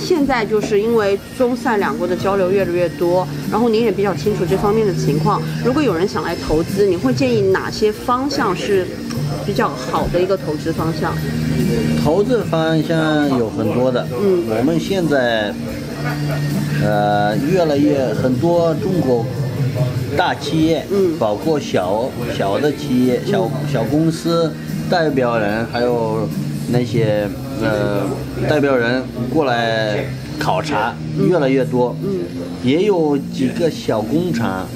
现在就是因为中塞两国的交流越来越多，然后您也比较清楚这方面的情况。如果有人想来投资，你会建议哪些方向是比较好的一个投资方向？投资方向有很多的，嗯我们现在呃越来越很多中国大企业，嗯包括小小的企业、小小公司代表人，还有那些呃代表人过来考察，越来越多，嗯也有几个小工厂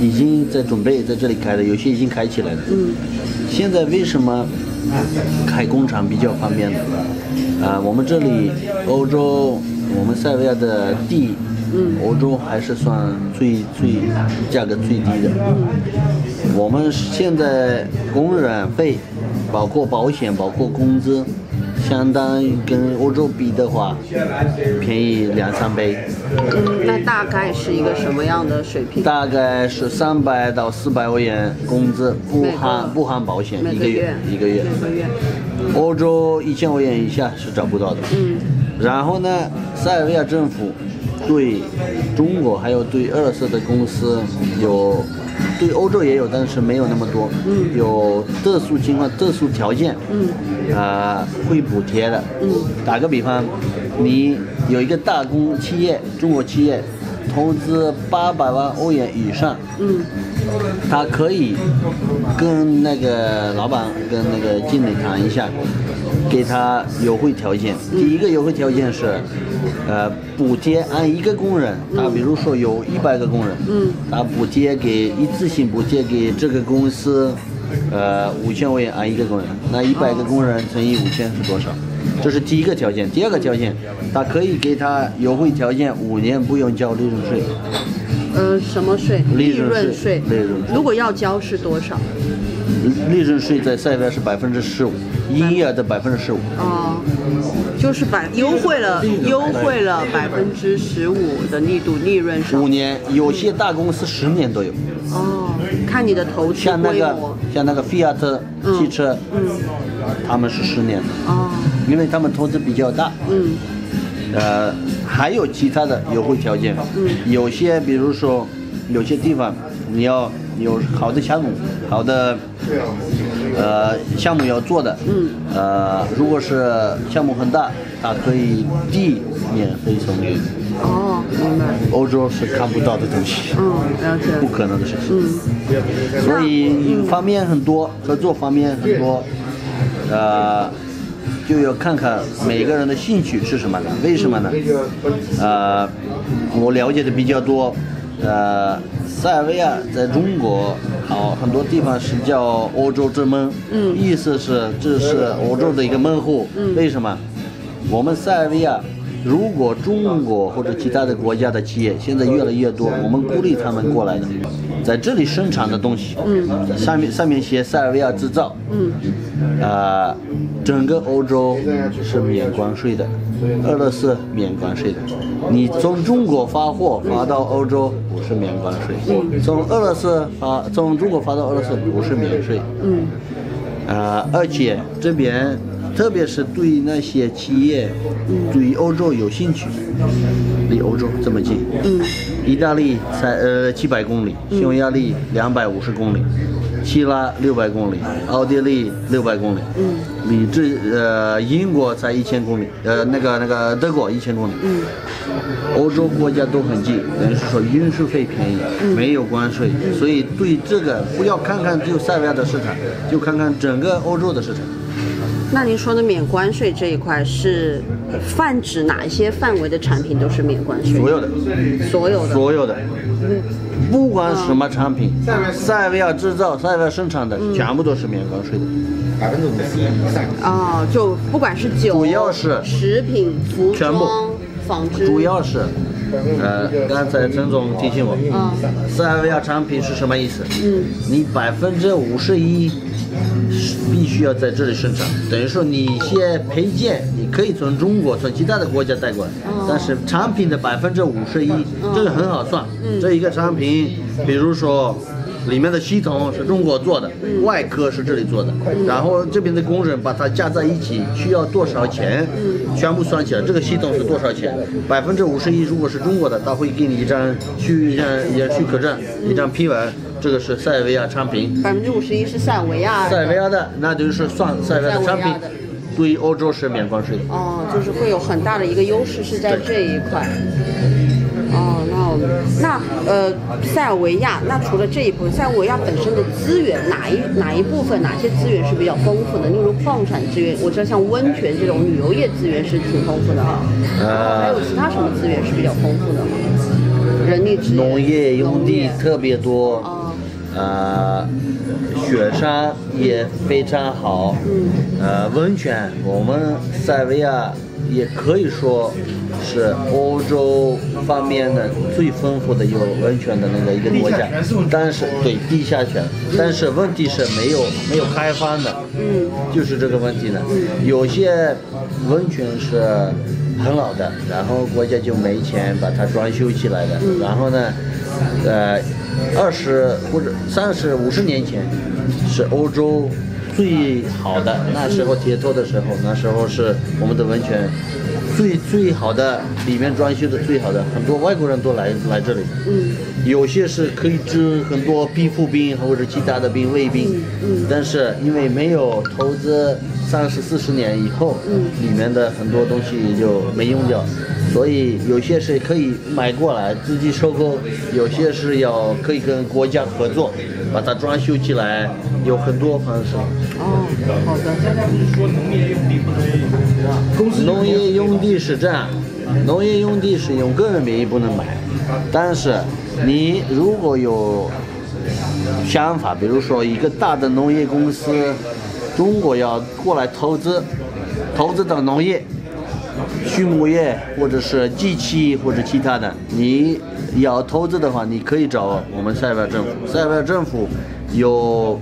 已经在准备在这里开的，有些已经开起来了。嗯现在为什么开工厂比较方便呢？啊，我们这里欧洲，我们塞维亚的地，嗯欧洲还是算最最价格最低的。我们现在工人费，包括保险，包括工资，相当于跟欧洲比的话，便宜两三倍。嗯，那大概是一个什么样的水平？大概是三百到四百欧元工资，不含不含保险，一个月一个月。每个月。欧洲一千欧元以下是找不到的。嗯然后呢，塞尔维亚政府对中国还有对俄罗斯的公司有，对欧洲也有，但是没有那么多。嗯有特殊情况、特殊条件，嗯啊、会补贴的。嗯打个比方，你有一个大公企业，中国企业投资八百万欧元以上，嗯。他可以跟那个老板、跟那个经理谈一下，给他优惠条件。第一个优惠条件是，呃，补贴按一个工人，他比如说有一百个工人，嗯。他补贴给一次性补贴给这个公司，呃，五千欧元按一个工人，那一百个工人乘以五千是多少？这是第一个条件。第二个条件，他可以给他优惠条件，五年不用交利润税。呃，什么税？利润税税。利润税如果要交是多少？利润税在塞外是百分之十五，营业额的百分之十五。哦，就是百优惠了，优惠了百分之十五的力度，利润是五。年，有些大公司十年都有，哦，看你的投资像那个。像那个菲亚特汽车，嗯他们是十年的，哦，因为他们投资比较大。嗯呃，还有其他的优惠条件，嗯有些比如说有些地方你要有好的项目，好的呃项目要做的，嗯呃，如果是项目很大，它可以地免费送给你。哦，明白。欧洲是看不到的东西，嗯，了解。不可能的事情。嗯所以方面很多，合作方面很多，呃，就要看看每个人的兴趣是什么呢？为什么呢？呃，我了解的比较多，呃，塞尔维亚在中国好很多地方是叫欧洲之门，嗯意思是这是欧洲的一个门户，嗯为什么？我们塞尔维亚。如果中国或者其他的国家的企业现在越来越多，我们鼓励他们过来的，在这里生产的东西，嗯上面上面写塞尔维亚制造，嗯啊，整个欧洲是免关税的，俄罗斯免关税的。你从中国发货发到欧洲不是免关税，从俄罗斯发从中国发到俄罗斯不是免税。嗯。啊，而且这边特别是对那些企业对欧洲有兴趣，离欧洲这么近，嗯。意大利才呃七百公里，匈牙利两百五十公里，希腊六百公里，奥地利六百公里，嗯。你这呃英国才一千公里，呃那个那个德国一千公里，嗯。欧洲国家都很近，等于是说运输费便宜，没有关税，所以对这个不要看看只有塞维亚的市场，就看看整个欧洲的市场。那您说的免关税这一块是泛指哪一些范围的产品都是免关税？所有的，所有的。所有的，不管什么产品，塞维亚制造、塞维亚生产的，全部都是免关税的。百分之五十以上。哦，就不管是酒、主要是食品、服全部装、纺织，主要是，呃，刚才陈总提醒我，嗯塞维亚产品是什么意思？嗯你百分之五十一必须要在这里生产，等于说你一些配件你可以从中国、从其他的国家带过来，哦。但是产品的百分之五十一，这个很好算。这一个产品，比如说里面的系统是中国做的，外壳是这里做的，然后这边的工人把它加在一起需要多少钱，全部算起来，这个系统是多少钱？百分之五十一如果是中国的，他会给你一张许一张一张许可证，一张批文，这个是塞尔维亚产品。百分之五十一是塞尔维亚的，塞尔维亚的，那就是算塞尔维亚的产品对欧洲是免关税的。哦，就是会有很大的一个优势是在这一块。哦，那呃，塞尔维亚那除了这一部分，塞尔维亚本身的资源哪一哪一部分哪些资源是比较丰富的？例如矿产资源，我知道像温泉这种旅游业资源是挺丰富的啊。呃还有其他什么资源是比较丰富的吗？人力资源。农业用地特别多，哦，呃，雪山也非常好，呃，温泉，我们塞尔维亚也可以说是欧洲方面的最丰富的有温泉的那个一个国家，但是对地下泉，但是问题是没有没有开放的，嗯。就是这个问题呢。有些温泉是很老的，然后国家就没钱把它装修起来的。然后呢，呃，二十或者三十、五十年前是欧洲最好的，那时候铁托的时候，那时候是我们的温泉最最好的，里面装修的最好的，很多外国人都来来这里。嗯。有些是可以治很多皮肤病或者其他的病、胃病，但是因为没有投资三十四十年以后，嗯。里面的很多东西就没用掉，所以有些是可以买过来自己收购，有些是要可以跟国家合作，把它装修起来，有很多方式。哦，好的。农业用地是这样，农业用地是用个人名义不能买，但是你如果有想法，比如说一个大的农业公司，中国要过来投资，投资到农业、畜牧业或者是机器或者其他的，你要投资的话，你可以找我们塞尔维亚政府，塞尔维亚政府有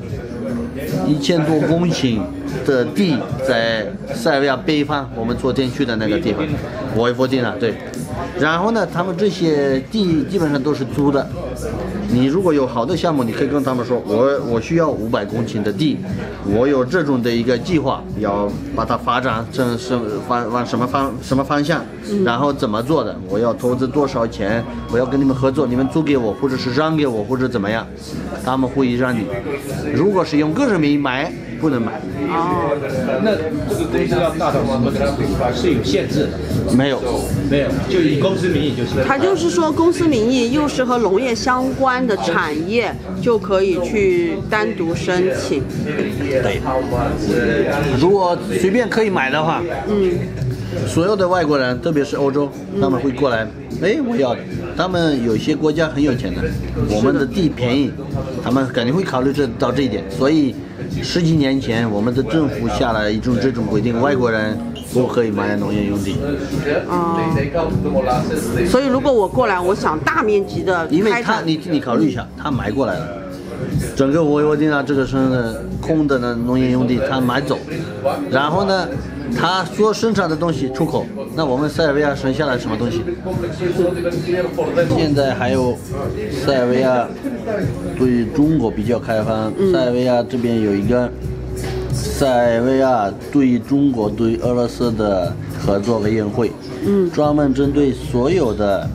一千多公顷的地在塞维亚北方，我们昨天去的那个地方，沃伊佛蒂娜对。然后呢，他们这些地基本上都是租的。你如果有好的项目，你可以跟他们说，我我需要五百公顷的地，我有这种的一个计划，要把它发展成什方往什么方什么方向，然后怎么做的，我要投资多少钱，我要跟你们合作，你们租给我，或者是让给我，或者怎么样，他们会让你。如果是用个人名义买，不能买，哦，那这个公司要大到什么程度是有限制的？没有。没有，就以公司名义就是。他就是说，公司名义又是和农业相关的产业，就可以去单独申请。对，如果随便可以买的话，嗯，所有的外国人，特别是欧洲，他们会过来，哎，我要的。他们有些国家很有钱的，我们的地便宜，他们肯定会考虑这到这一点。所以十几年前，我们的政府下来一种这种规定，外国人不可以买农业用地，嗯，所以如果我过来，我想大面积的因为，他你你考虑一下，他买过来了。整个沃伊沃蒂娜这个是空的呢农业用地，他买走，然后呢，他所生产的东西出口，那我们塞尔维亚省下来什么东西？现在还有塞尔维亚对中国比较开放，塞尔维亚这边有一个塞尔维亚对中国对俄罗斯的合作委员会，嗯，专门针对所有的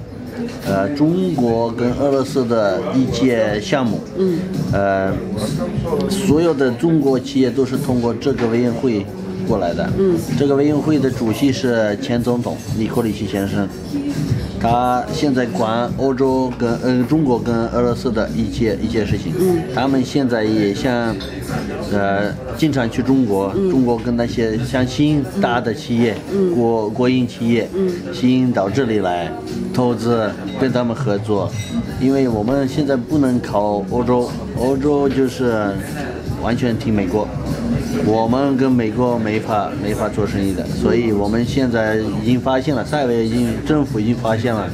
呃中国跟俄罗斯的一些项目，嗯，呃，所有的中国企业都是通过这个委员会过来的，嗯，这个委员会的主席是前总统尼科里奇先生。他现在管欧洲跟呃中国跟俄罗斯的一些一些事情，嗯，他们现在也像，呃，经常去中国，中国跟那些像新大的企业，国国营企业，嗯，吸引到这里来投资，跟他们合作，因为我们现在不能靠欧洲，欧洲就是完全听美国。我们跟美国没法没法做生意的，所以我们现在已经发现了，塞维已经政府已经发现了，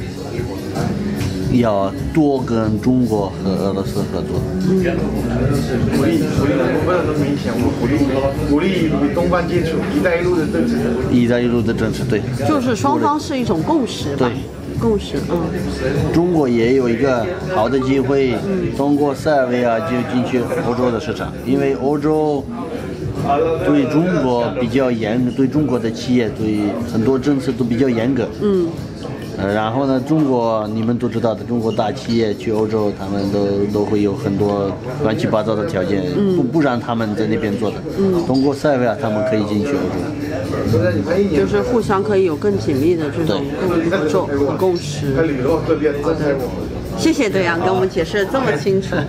要多跟中国和俄罗斯合作。鼓励鼓励我们很明显，我们鼓励鼓励与东方接触，“一带一路”的政策。一带一路的政策，对，就是双方是一种共识吧对？共识，嗯。中国也有一个好的机会，通过塞尔维亚就进去欧洲的市场，因为欧洲对中国比较严，对中国的企业对很多政策都比较严格。嗯。呃，然后呢，中国你们都知道的，中国大企业去欧洲，他们都都会有很多乱七八糟的条件，不不让他们在那边做的。嗯。通过塞维亚，他们可以进去欧洲。就是互相可以有更紧密的这种合作和共识。谢谢德阳给我们解释的这么清楚。